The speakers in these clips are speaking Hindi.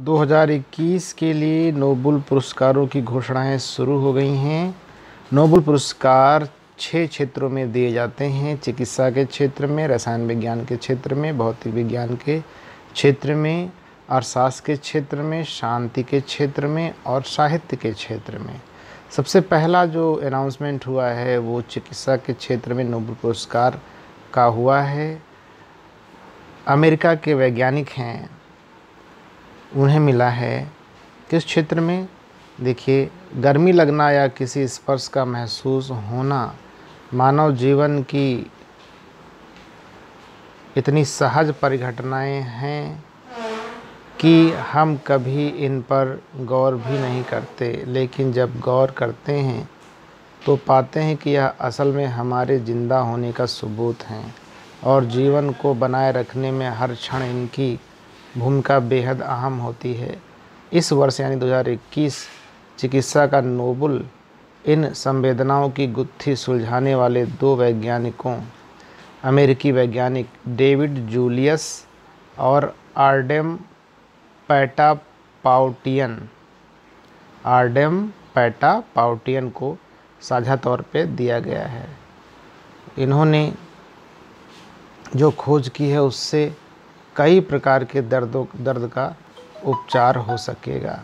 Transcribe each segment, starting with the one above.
2021 के लिए नोबल पुरस्कारों की घोषणाएँ शुरू हो गई हैं। नोबल पुरस्कार छः क्षेत्रों में दिए जाते हैं। चिकित्सा के क्षेत्र में, रसायन विज्ञान के क्षेत्र में, भौतिक विज्ञान के क्षेत्र में अर्थशास्त्र के क्षेत्र में, शांति के क्षेत्र में और साहित्य के क्षेत्र में। सबसे पहला जो अनाउंसमेंट हुआ है, वो चिकित्सा के क्षेत्र में नोबल पुरस्कार का हुआ है। अमेरिका के वैज्ञानिक हैं। उन्हें मिला है। किस क्षेत्र में? देखिए, गर्मी लगना या किसी स्पर्श का महसूस होना मानव जीवन की इतनी सहज परिघटनाएँ हैं कि हम कभी इन पर गौर भी नहीं करते। लेकिन जब गौर करते हैं तो पाते हैं कि यह असल में हमारे ज़िंदा होने का सबूत हैं और जीवन को बनाए रखने में हर क्षण इनकी भूमिका बेहद अहम होती है। इस वर्ष यानी 2021 चिकित्सा का नोबल इन संवेदनाओं की गुत्थी सुलझाने वाले दो वैज्ञानिकों, अमेरिकी वैज्ञानिक डेविड जूलियस और आर्डेम पैटा पाउटियन आर्डेम पैटा पाउटियन को साझा तौर पे दिया गया है। इन्होंने जो खोज की है उससे कई प्रकार के दर्दों, दर्द का उपचार हो सकेगा।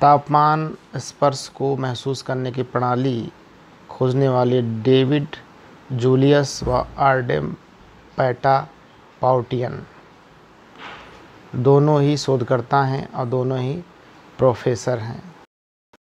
तापमान स्पर्श को महसूस करने की प्रणाली खोजने वाले डेविड जूलियस व आर्डेम पैटा पाउटियन। दोनों ही शोधकर्ता हैं और दोनों ही प्रोफेसर हैं।